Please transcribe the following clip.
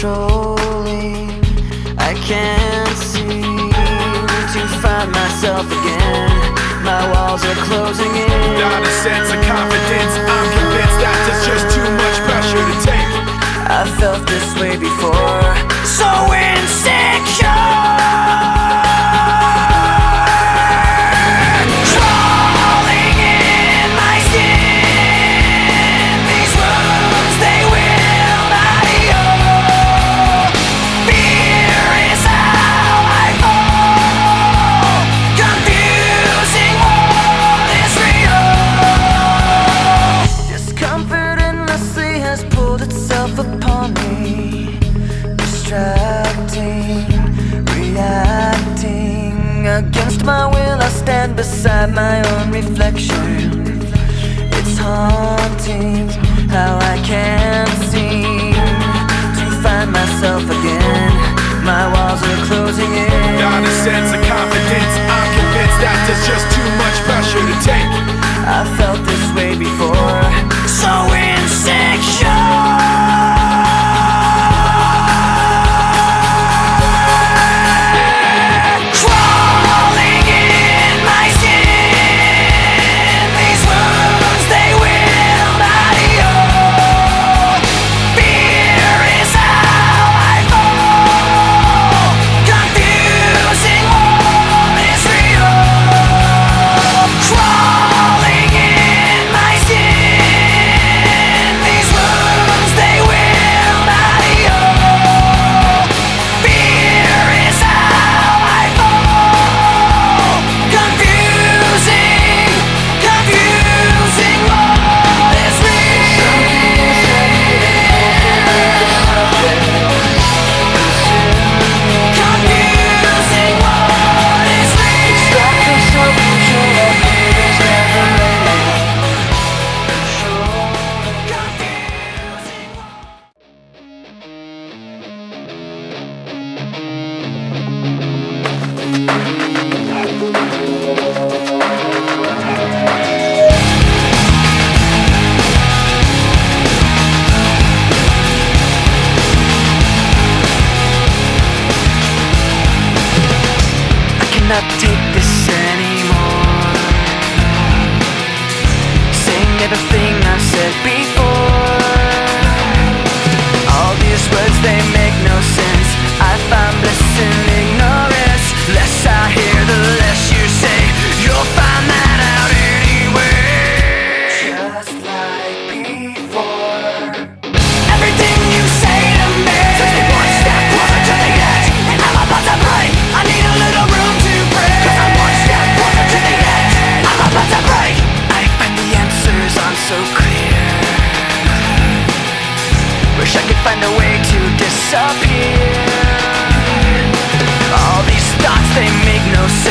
controlling. I can't seem to find myself again. My walls are closing in. Not a sense of confidence. Distracting, reacting. Against my will, I stand beside my own reflection. It's haunting how I can't seem to find myself again. My walls are closing in. Not a sense of confidence. I'm convinced that there's just too much pressure to take. I felt this way before. Cannot take this anymore. Saying everything I said before. Wish I could find a way to disappear. All these thoughts, they make no sense